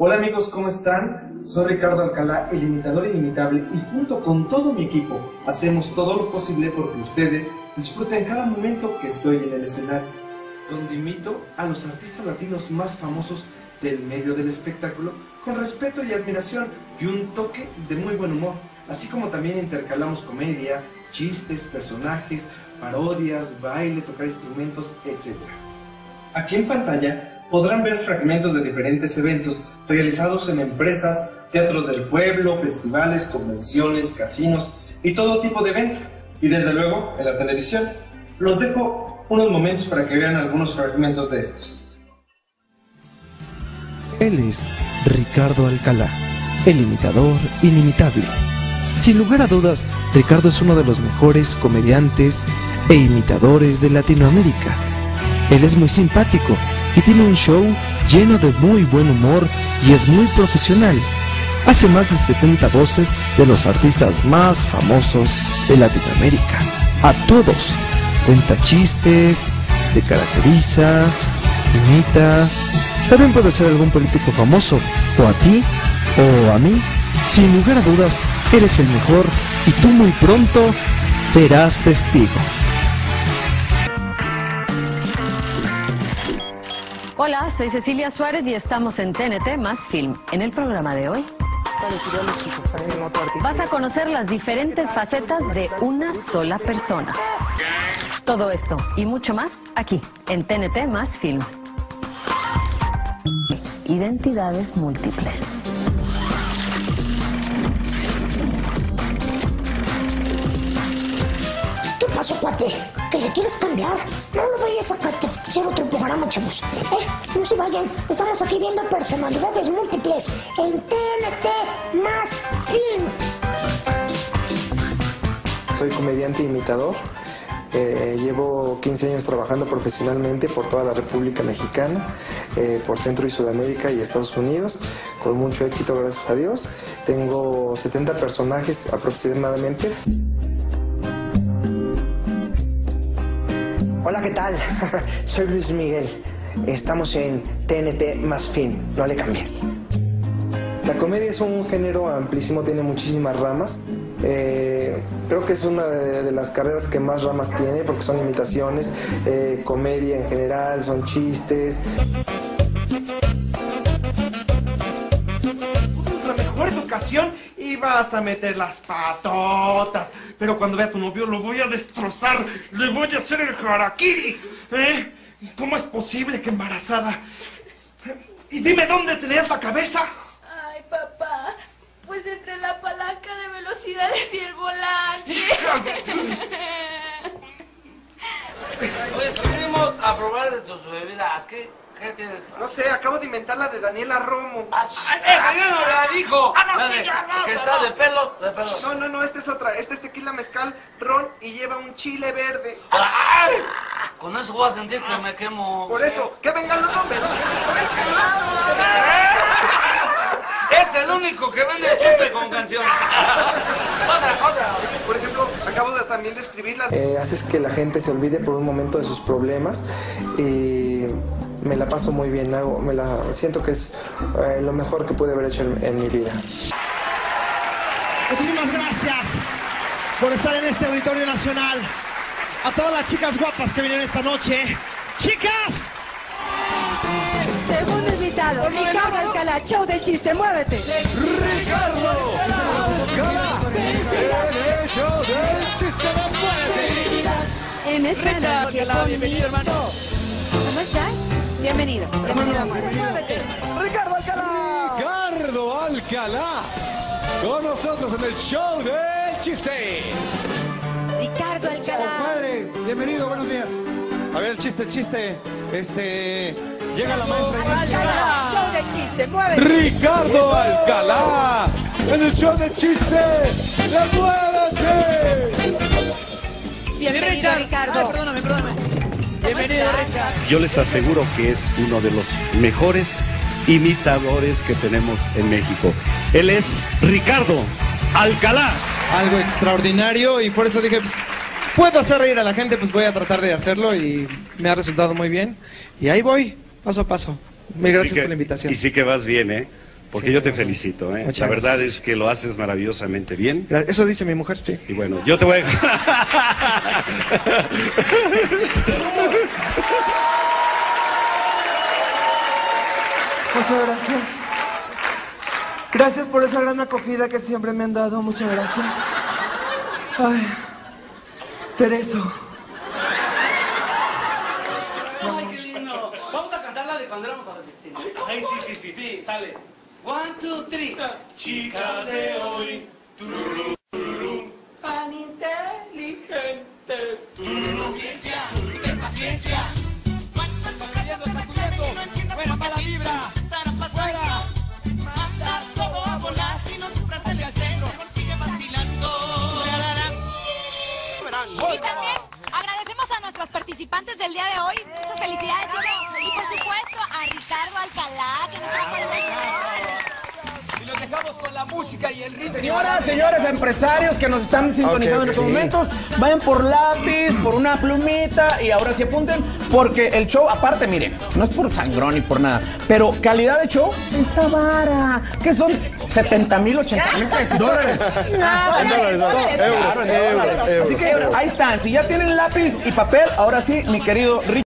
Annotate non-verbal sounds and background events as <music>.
Hola amigos, ¿cómo están? Soy Ricardo Alcalá, el imitador inimitable, y junto con todo mi equipo hacemos todo lo posible porque ustedes disfruten cada momento que estoy en el escenario, donde imito a los artistas latinos más famosos del medio del espectáculo con respeto y admiración y un toque de muy buen humor, así como también intercalamos comedia, chistes, personajes, parodias, baile, tocar instrumentos, etc. Aquí en pantalla podrán ver fragmentos de diferentes eventos realizados en empresas, teatros del pueblo, festivales, convenciones, casinos y todo tipo de eventos. Y desde luego en la televisión. Los dejo unos momentos para que vean algunos fragmentos de estos. Él es Ricardo Alcalá, el imitador inimitable. Sin lugar a dudas, Ricardo es uno de los mejores comediantes e imitadores de Latinoamérica. Él es muy simpático y tiene un show lleno de muy buen humor y es muy profesional. Hace más de 70 voces de los artistas más famosos de Latinoamérica. A todos. Cuenta chistes, se caracteriza, imita. También puede ser algún político famoso, o a ti, o a mí. Sin lugar a dudas, eres el mejor y tú muy pronto serás testigo. Hola, soy Cecilia Suárez y estamos en TNT Más Film. En el programa de hoy vas a conocer las diferentes facetas de una sola persona. Todo esto y mucho más aquí en TNT Más Film. Identidades múltiples. ¿Qué pasó, cuate? ¿Que le quieres cambiar? No lo vayas a hacer otro programa, chavos. Eh, no se vayan. Estamos aquí viendo personalidades múltiples en TNT más film. Soy comediante e imitador. Eh, llevo 15 años trabajando profesionalmente por toda la República Mexicana, eh, por Centro y Sudamérica y Estados Unidos, con mucho éxito, gracias a Dios. Tengo 70 personajes aproximadamente. Hola, ¿qué tal? <laughs> Soy Luis Miguel. Estamos en TNT más fin. No le cambies. La comedia es un género amplísimo, tiene muchísimas ramas. Eh, creo que es una de, de las carreras que más ramas tiene porque son imitaciones, eh, comedia en general, son chistes. la mejor educación y vas a meter las patotas. Pero cuando vea a tu novio lo voy a destrozar, le voy a hacer el harakiri. ¿eh? ¿Cómo es posible que embarazada? Y dime dónde tenías la cabeza. Ay, papá, pues entre la palanca de velocidades y el volante. <laughs> a probar de tus bebidas. ¿Qué, qué tienes? No sé, acabo de inventar la de Daniela Romo. ¡Esa ya no la dijo! Ah, no, sí, ya, no, Que no, está no. de pelo, de pelo. No, no, no, esta es otra. Esta es tequila mezcal, ron y lleva un chile verde. ¡Ay! Con eso voy a sentir que me quemo. Por eso, que vengan los hombres. Es el único que vende chupe con canción. otra, otra. Por ejemplo, acabo de también de escribir la... Eh, haces que la gente se olvide por un momento de sus problemas y me la paso muy bien, hago, me la siento que es eh, lo mejor que pude haber hecho en, en mi vida. Muchísimas gracias por estar en este Auditorio Nacional. A todas las chicas guapas que vinieron esta noche. ¡Chicas! Show del chiste, muévete. Ricardo Alcalá, el hecho del chiste de En esta Ricardo noche bienvenido, hermano. ¿Cómo estás? Bienvenido, bienvenido, muévete. muévete. Ricardo Alcalá. Ricardo Alcalá. Con nosotros en el show del chiste. Ricardo Alcalá. Padre, bienvenido, buenos días. A ver, el chiste, el chiste. Este. Llega la maestra y dice- Alcalá, show del chiste, muévete. Ricardo Alcalá en el show de chiste de Muévete. Bienvenido, Ricardo. perdóname, perdóname. Bienvenido, Richard. Yo les aseguro que es uno de los mejores imitadores que tenemos en México. Él es Ricardo Alcalá. Algo extraordinario y por eso dije, pues, puedo hacer reír a la gente, pues voy a tratar de hacerlo y me ha resultado muy bien. Y ahí voy, paso a paso. Mil gracias que- por la invitación. Y sí que vas bien, ¿eh? porque yo te felicito. ¿eh? Muchas La verdad gracias. es que lo haces maravillosamente bien. Eso dice mi mujer, sí. Y bueno, yo te voy a... Muchas gracias. Gracias por esa gran acogida que siempre me han dado. Muchas gracias. Ay, Tereso. Ay, qué lindo. Vamos a cantar la de cuando éramos adolescentes. Ay, sí, sí, sí. Sí, sale. One, two, three. Chicas de hoy. tururú, tururú, Tan inteligentes. tururú. Ciencia, de paciencia. Cayendo, sacudiendo. Fuera mala vibra. Fuera. Manda todo a volar. Y no sufras. Sigue vacilando también agradecemos a nuestros participantes del día de hoy. Muchas felicidades. Y por supuesto a Ricardo Alcalá, que nos trajo el Con la música y el ritmo. Señoras, señores empresarios que nos están sintonizando en estos momentos, vayan por lápiz, por una plumita y ahora sí apunten, porque el show, aparte, miren, no es por sangrón ni por nada, pero calidad de show está vara. que son? 70 mil, 80 mil pesos. Dólares. Nada, dólares, no, Claro, euros, euros, dólares. Así euros, que euros. ahí están. Si ya tienen lápiz y papel, ahora sí, mi querido Rick.